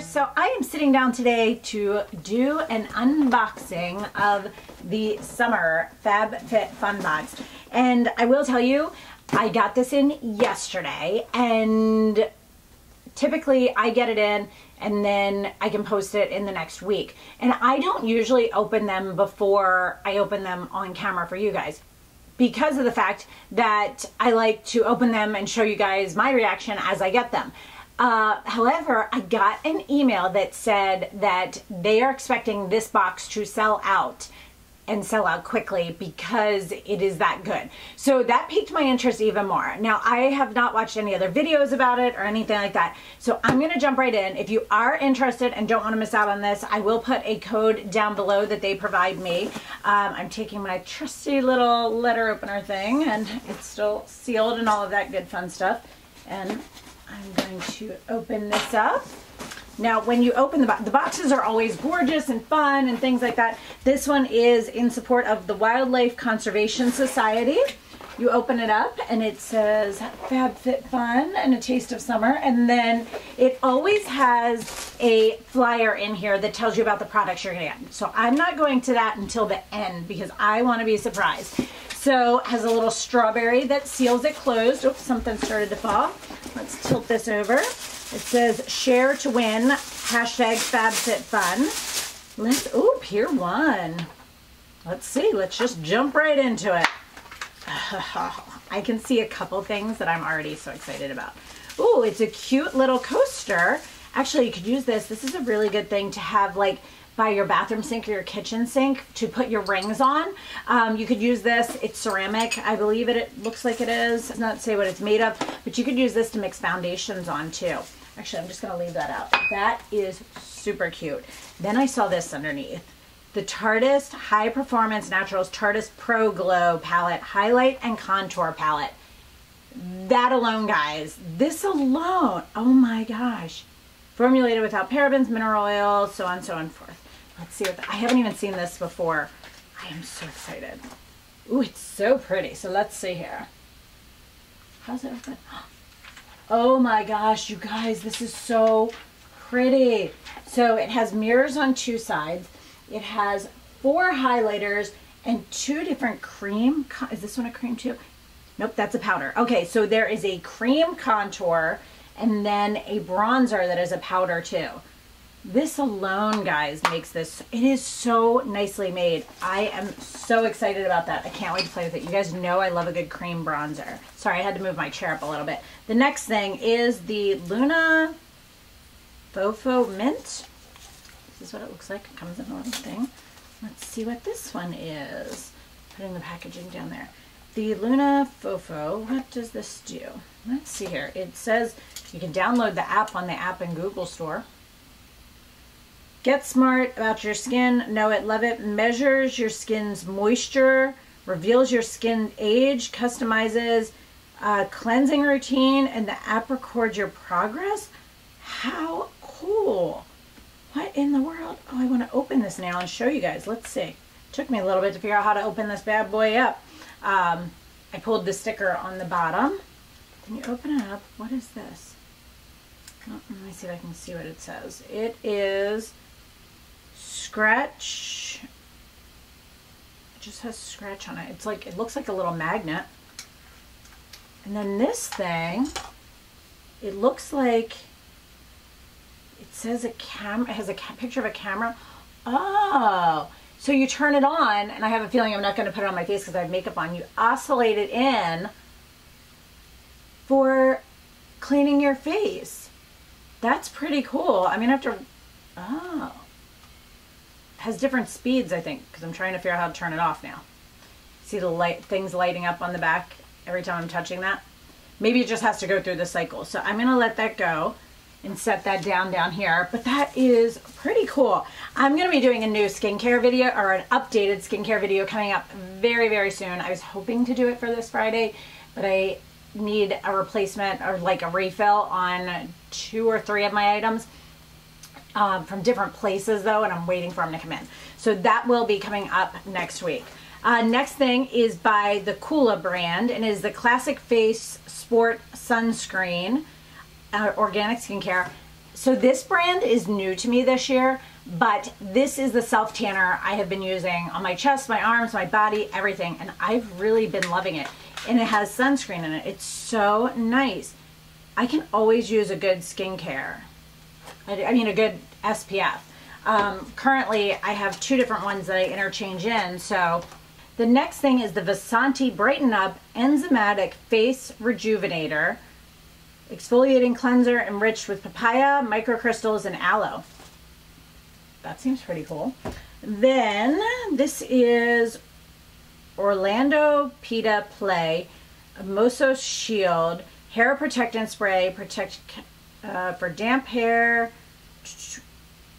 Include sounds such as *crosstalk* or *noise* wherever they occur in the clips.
So I am sitting down today to do an unboxing of the summer Fab Fit Fun Box. And I will tell you, I got this in yesterday and typically I get it in and then I can post it in the next week. And I don't usually open them before I open them on camera for you guys because of the fact that I like to open them and show you guys my reaction as I get them. Uh, however, I got an email that said that they are expecting this box to sell out and sell out quickly because it is that good. So that piqued my interest even more. Now, I have not watched any other videos about it or anything like that. So I'm to jump right in. If you are interested and don't want to miss out on this, I will put a code down below that they provide me. Um, I'm taking my trusty little letter opener thing and it's still sealed and all of that good fun stuff. And I'm going to open this up. Now, when you open the box, the boxes are always gorgeous and fun and things like that. This one is in support of the Wildlife Conservation Society. You open it up and it says Fab Fit Fun and a taste of summer. And then it always has a flyer in here that tells you about the products you're gonna get. So I'm not going to that until the end because I wanna be surprised. So has a little strawberry that seals it closed. Oops, something started to fall. Let's tilt this over. It says share to win, hashtag FabFitFun. Let's, oh, Pier 1. Let's see, let's just jump right into it. *laughs* I can see a couple things that I'm already so excited about. Oh, it's a cute little coaster. Actually, you could use this. This is a really good thing to have like by your bathroom sink or your kitchen sink to put your rings on. Um, you could use this. It's ceramic. I believe it, it looks like it is. It's not say what it's made of, but you could use this to mix foundations on too. Actually, I'm just going to leave that out. That is super cute. Then I saw this underneath. The Tarteist High Performance Naturals Tarteist Pro Glow Palette Highlight and Contour Palette. That alone, guys. This alone. Oh my gosh. Formulated without parabens, mineral oil, so on, so on forth. Let's see what the, I haven't even seen this before. I am so excited. Ooh, it's so pretty. So let's see here. How's it open? *gasps* Oh my gosh, you guys, this is so pretty. So it has mirrors on two sides. It has four highlighters and two different cream. Is this one a cream too? Nope, that's a powder. Okay, so there is a cream contour and then a bronzer that is a powder too. This alone, guys, makes this, it is so nicely made. I am so excited about that. I can't wait to play with it. You guys know I love a good cream bronzer. Sorry, I had to move my chair up a little bit. The next thing is the Luna Fofo Mint. This is what it looks like. It comes in a little thing. Let's see what this one is. Putting the packaging down there. The Luna Fofo, what does this do? Let's see here. It says you can download the app on the app and Google store. Get smart about your skin. Know it, love it. Measures your skin's moisture, reveals your skin age, customizes a cleansing routine, and the app records your progress. How cool. What in the world? Oh, I want to open this now and show you guys. Let's see. Took me a little bit to figure out how to open this bad boy up. Um, I pulled the sticker on the bottom. Can you open it up? What is this? Oh, let me see if I can see what it says. It is scratch. It just has scratch on it. It's like, it looks like a little magnet. And then this thing, it looks like, it says a camera, it has a picture of a camera. Oh, so you turn it on, and I have a feeling I'm not going to put it on my face because I have makeup on. You oscillate it in for cleaning your face. That's pretty cool. I mean, to, oh has different speeds, I think, because I'm trying to figure out how to turn it off now. See the light things lighting up on the back every time I'm touching that? Maybe it just has to go through the cycle. So I'm going to let that go and set that down down here. But that is pretty cool. I'm going to be doing a new skincare video or an updated skincare video coming up very, very soon. I was hoping to do it for this Friday, but I need a replacement or like a refill on two or three of my items um, from different places though, and I'm waiting for them to come in. So that will be coming up next week. Uh, next thing is by the Coola brand and is the Classic Face Sport Sunscreen, uh, organic skincare. so this brand is new to me this year, but this is the self tanner I have been using on my chest, my arms, my body, everything. And I've really been loving it. And it has sunscreen in it. It's so nice. I can always use a good skincare. I mean, a good SPF. Um, currently, I have two different ones that I interchange in. So the next thing is the Vasanti Brighten Up Enzymatic Face Rejuvenator. Exfoliating cleanser enriched with papaya, microcrystals, and aloe. That seems pretty cool. Then this is Orlando Pita Play Moso Shield Hair Protectant Spray protect uh, for damp hair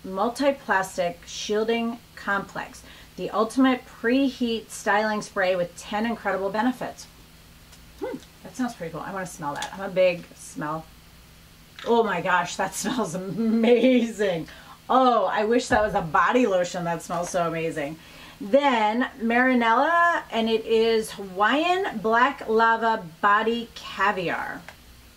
multi-plastic shielding complex. The ultimate preheat styling spray with 10 incredible benefits. Hmm, that sounds pretty cool. I want to smell that. I'm a big smell. Oh my gosh, that *laughs* smells amazing. Oh, I wish that was a body lotion that smells so amazing. Then Marinella, and it is Hawaiian Black Lava Body Caviar.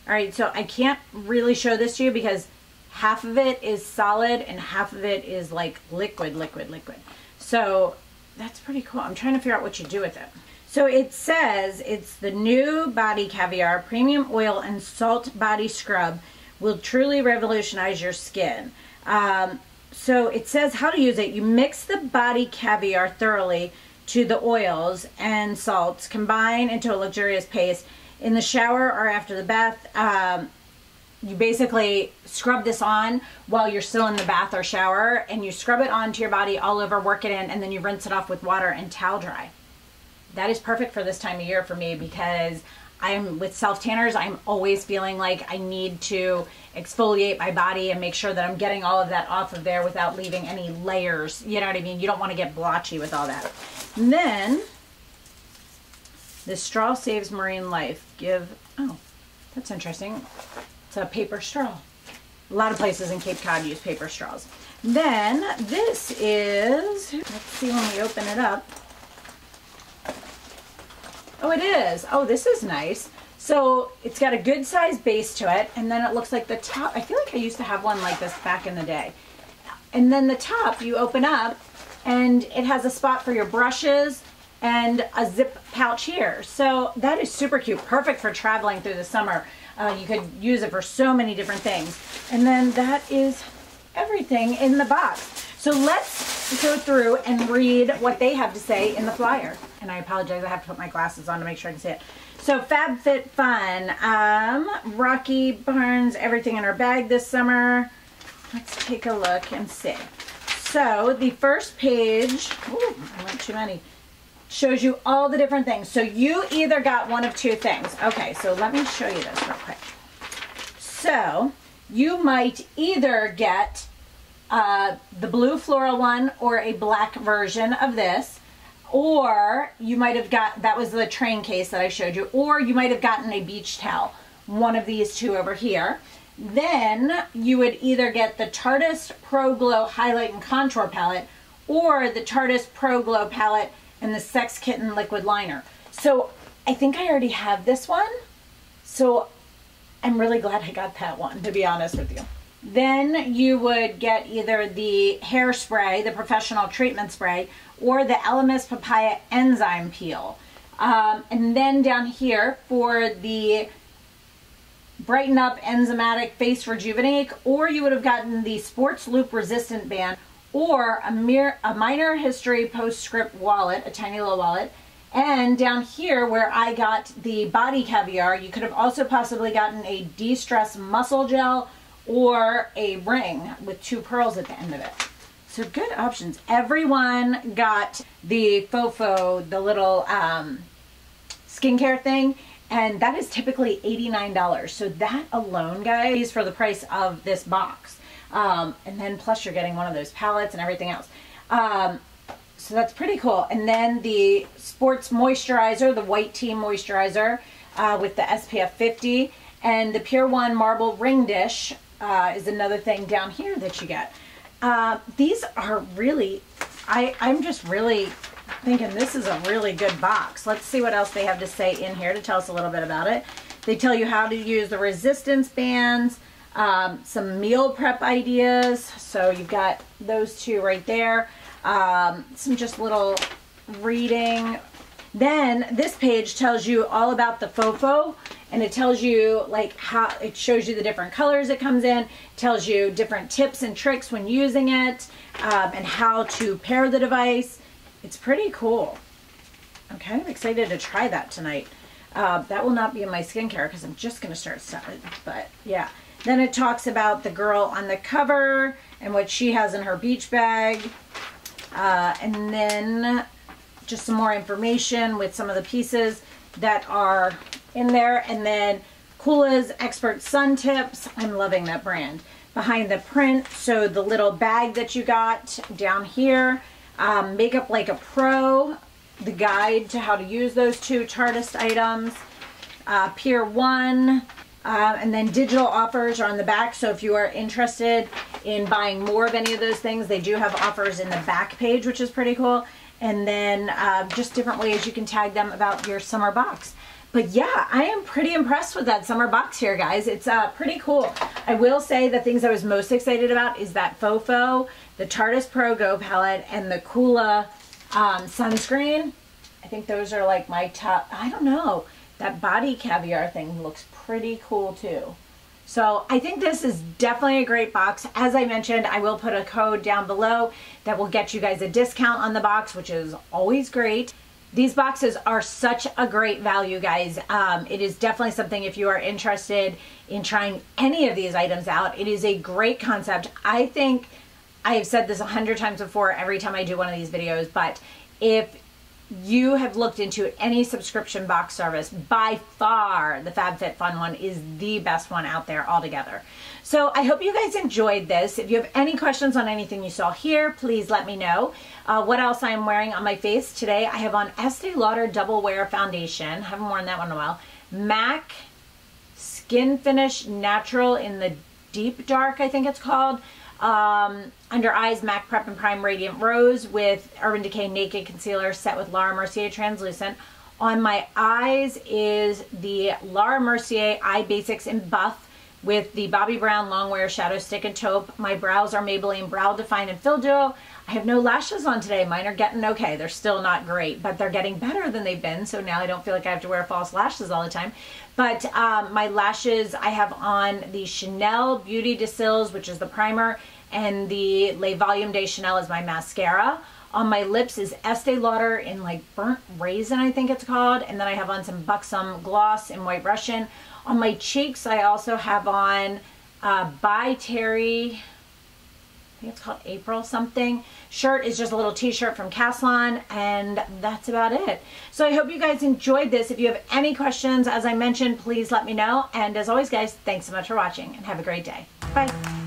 All right, so I can't really show this to you because half of it is solid and half of it is like liquid, liquid, liquid. So that's pretty cool. I'm trying to figure out what you do with it. So it says it's the new Body Caviar Premium Oil and Salt Body Scrub will truly revolutionize your skin. Um, so it says how to use it. You mix the Body Caviar thoroughly to the oils and salts, combine into a luxurious paste. In the shower or after the bath, um, you basically scrub this on while you're still in the bath or shower and you scrub it onto your body all over, work it in, and then you rinse it off with water and towel dry that is perfect for this time of year for me because I'm with self tanners, I'm always feeling like I need to exfoliate my body and make sure that I'm getting all of that off of there without leaving any layers. You know what I mean? You don't want to get blotchy with all that. And then this straw saves marine life. Give, oh, that's interesting. It's a paper straw. A lot of places in Cape Cod use paper straws. Then this is, let's see when we open it up. Oh, it is. Oh, this is nice. So it's got a good size base to it. And then it looks like the top, I feel like I used to have one like this back in the day. And then the top you open up and it has a spot for your brushes and a zip pouch here. So that is super cute. Perfect for traveling through the summer. Uh, you could use it for so many different things. And then that is everything in the box. So let's go through and read what they have to say in the flyer. And I apologize, I have to put my glasses on to make sure I can see it. So FabFitFun, um, Rocky Barnes, everything in our bag this summer. Let's take a look and see. So the first page, ooh, I went too many, shows you all the different things. So you either got one of two things. Okay, so let me show you this real quick. So you might either get uh, the blue floral one or a black version of this. Or you might have got, that was the train case that I showed you, or you might have gotten a beach towel, one of these two over here. Then you would either get the Tarteist Pro Glow Highlight and Contour Palette or the Tarteist Pro Glow Palette and the Sex Kitten Liquid Liner. So I think I already have this one. So I'm really glad I got that one, to be honest with you. Then you would get either the hairspray, the professional treatment spray, or the Elemis Papaya Enzyme Peel. Um, and then down here for the Brighten Up Enzymatic Face Rejuvenate, or you would have gotten the Sports Loop Resistant Band, or a, mere, a minor history postscript wallet, a tiny little wallet. And down here where I got the body caviar, you could have also possibly gotten a de-stress muscle gel or a ring with two pearls at the end of it. So good options. Everyone got the Fofo, the little um, skincare thing, and that is typically $89. So that alone, guys, is for the price of this box. Um, and then plus you're getting one of those palettes and everything else. Um, so that's pretty cool. And then the sports moisturizer, the white tea moisturizer uh, with the SPF 50 and the Pier 1 marble ring dish uh, is another thing down here that you get. Uh, these are really, I, I'm just really thinking this is a really good box. Let's see what else they have to say in here to tell us a little bit about it. They tell you how to use the resistance bands, um, some meal prep ideas. So you've got those two right there. Um, some just little reading. Then this page tells you all about the Fofo and it tells you like how it shows you the different colors it comes in tells you different tips and tricks when using it um, and how to pair the device it's pretty cool I'm kind of excited to try that tonight uh, that will not be in my skincare because I'm just going to start but yeah then it talks about the girl on the cover and what she has in her beach bag uh, and then just some more information with some of the pieces that are in there. And then Coola's Expert Sun Tips. I'm loving that brand. Behind the print, so the little bag that you got down here. Um, Makeup Like a Pro, the guide to how to use those two Tarteist items. Uh, Pier 1, uh, and then digital offers are on the back. So if you are interested in buying more of any of those things, they do have offers in the back page, which is pretty cool. And then uh, just different ways you can tag them about your summer box. But yeah, I am pretty impressed with that summer box here, guys. It's uh, pretty cool. I will say the things I was most excited about is that Fofo, the Tarteist Pro Go palette, and the Coola um, sunscreen. I think those are like my top, I don't know. That body caviar thing looks pretty cool too. So I think this is definitely a great box. As I mentioned, I will put a code down below that will get you guys a discount on the box, which is always great. These boxes are such a great value, guys. Um, it is definitely something if you are interested in trying any of these items out. It is a great concept. I think I have said this a hundred times before every time I do one of these videos, but if you have looked into any subscription box service, by far the FabFitFun one is the best one out there altogether. So I hope you guys enjoyed this. If you have any questions on anything you saw here, please let me know. Uh, what else I am wearing on my face today, I have on Estee Lauder Double Wear Foundation. Haven't worn that one in a while. MAC Skin Finish Natural in the Deep Dark, I think it's called. Um, under eyes, MAC Prep and Prime Radiant Rose with Urban Decay Naked Concealer set with Laura Mercier Translucent. On my eyes is the Laura Mercier Eye Basics in Buff with the Bobbi Brown Longwear Shadow Stick and Taupe. My brows are Maybelline Brow Define and Fill Duo. I have no lashes on today. Mine are getting okay. They're still not great, but they're getting better than they've been. So now I don't feel like I have to wear false lashes all the time. But um, my lashes, I have on the Chanel Beauty de Cils, which is the primer, and the Le Volume de Chanel is my mascara. On my lips is Estee Lauder in like burnt raisin, I think it's called. And then I have on some Buxom gloss in White Russian. On my cheeks, I also have on uh, By Terry, I think it's called April something. Shirt is just a little t-shirt from Caslon and that's about it. So I hope you guys enjoyed this. If you have any questions, as I mentioned, please let me know. And as always, guys, thanks so much for watching and have a great day. Bye.